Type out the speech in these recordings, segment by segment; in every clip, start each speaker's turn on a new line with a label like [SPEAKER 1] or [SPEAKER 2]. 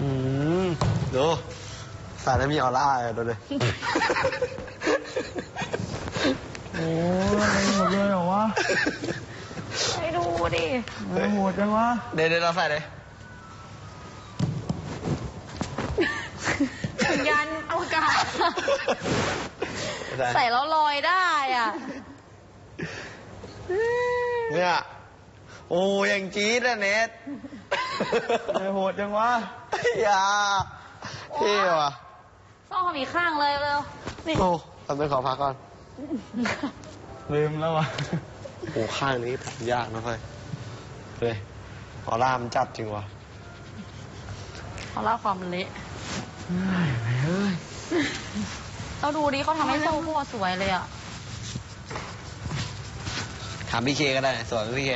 [SPEAKER 1] อืมดูใส่แล้วมีออร่าเลยดูดิ
[SPEAKER 2] โอ้ยหมดเลยเหรอวะ
[SPEAKER 3] ให้ดูดิ
[SPEAKER 2] เออโหดจังวะ
[SPEAKER 1] เดี๋ยวเดี๋ยวเราใส่เลย
[SPEAKER 3] ถุงยันอวกาศ ใส่แล้วลอยได้อะ
[SPEAKER 1] เนี่ย โอ้ยังจี๊ดอะเน็ต
[SPEAKER 2] เออโหดจังวะ
[SPEAKER 1] อ ย่าเท่ว่ะ
[SPEAKER 3] ซ่อมอีกข้างเลยเร็วนี่
[SPEAKER 1] โอ้ทำไปขอพักก่อน
[SPEAKER 2] ลืมแล้ววะ
[SPEAKER 1] โอ้ข้างนี้ผมยากนะเฟ้ยเฮ้ยออร่ามันจัดจริงว่ะ
[SPEAKER 3] เขาเล่าความเละ
[SPEAKER 2] เฮ้ย
[SPEAKER 3] เราดูดิเขาทำให้โซ่โคตรสวยเลยอะ
[SPEAKER 1] ถามพี่เคก็ได้สวยไหมพี่เค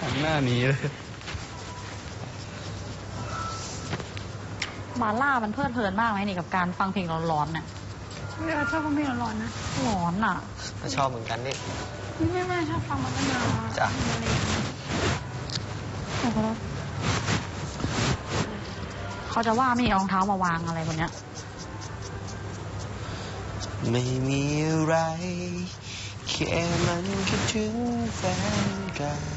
[SPEAKER 2] หันหน้าหนีเลย
[SPEAKER 3] มาล่ามันเพลิดเพลินมากไหมนี่กับการฟังเพลงร้อนๆเนี่ย
[SPEAKER 4] เวลาชอบฟังเพลงร้อนๆนะ
[SPEAKER 3] ร้อนอะ
[SPEAKER 1] ก็ชอบเหมือนกันนี่
[SPEAKER 4] ไม่ไม่ชอบฟังมันตั้งนานแล้ว
[SPEAKER 1] จ้ะ
[SPEAKER 3] เขาจะว่าไม่เอารองเท้ามาวางอะไรบนเนี้ย
[SPEAKER 1] ไม่มีอะไรแค่มันคิดถึงแฟนเกัน